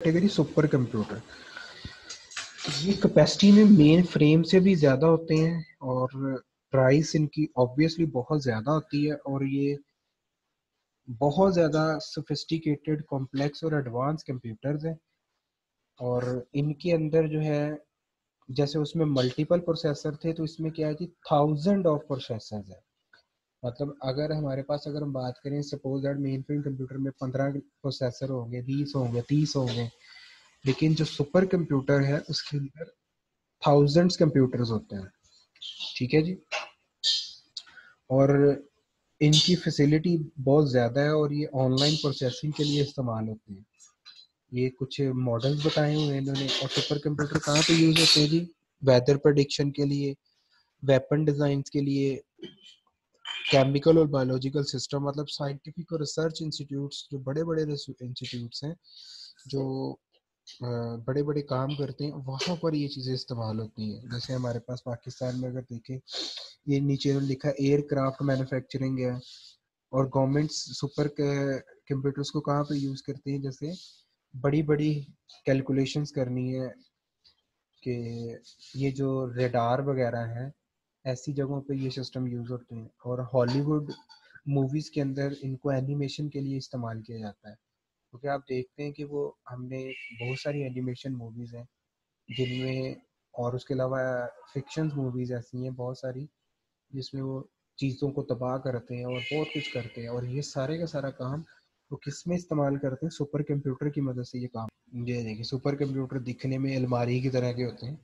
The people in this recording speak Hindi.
कैटेगरी सुपर कंप्यूटर ये कैपेसिटी में मेन फ्रेम से भी ज़्यादा होते हैं और प्राइस इनकी ऑब्वियसली बहुत ज़्यादा होती है और ये बहुत ज़्यादा सोफिस्टिकेटेड कॉम्प्लेक्स और एडवांस कंप्यूटर्स हैं। और इनके अंदर जो है, जैसे उसमें मल्टीपल प्रोसेसर थे तो इसमें क्या है कि थाउज़ेंड ऑफ़ प्रोसेसर है। मतलब अगर हमारे पास अगर हम बात करें suppose that mainframe computer में पंद्रह प्रोसेसर होंगे, बीस होंगे, तीस होंगे, लेकिन जो सुपर कंप्यूटर है, उसके अंदर थाउजेंड्स कंप्यूटर्स होते हैं। ठीक है जी? और इनकी फैसिलिटी बहुत ज़्यादा है और ये ऑनलाइन प्रोसेसिंग के लिए इस्तेमाल होते हैं। ये कुछ मॉडल्स बताए हुए हैं इन्होंने। और सुपर कंप्यूटर कहाँ पे यूज़ होते हैं जी? वेदर प्रडिक्शन के लिए वेपन डिज़ाइन के लिए केमिकल और बायोलॉजिकल सिस्टम मतलब साइंटिफिक और रिसर्च इंस्टीट्यूट्स जो बड़े बड़े इंस्टीट्यूट्स हैं, जो बड़े बड़े काम करते हैं, वहाँ पर ये चीज़ें इस्तेमाल होती हैं। जैसे हमारे पास पाकिस्तान में अगर देखें, ये नीचे लिखा एयरक्राफ्ट मैन्युफैक्चरिंग है। और गवर्नमेंट सुपर कंप्यूटर्स को कहाँ पे यूज़ करते हैं? जैसे बड़ी बड़ी कैलकुलेशंस करनी है, कि ये जो रेडार वगैरह हैं ऐसी जगहों पे ये सिस्टम यूज़ होते हैं और हॉलीवुड मूवीज़ के अंदर इनको एनिमेशन के लिए इस्तेमाल किया जाता है। क्योंकि तो आप देखते हैं कि वो हमने बहुत सारी एनिमेशन मूवीज़ हैं, जिनमें और उसके अलावा फिक्शन मूवीज़ ऐसी हैं बहुत सारी, जिसमें वो चीज़ों को तबाह करते हैं और बहुत कुछ करते हैं और ये सारे का सारा काम वो किसमें इस्तेमाल करते हैं? सुपर कंप्यूटर की मदद से ये काम ये देखिए सुपर कंप्यूटर दिखने में अलमारी की तरह के होते हैं।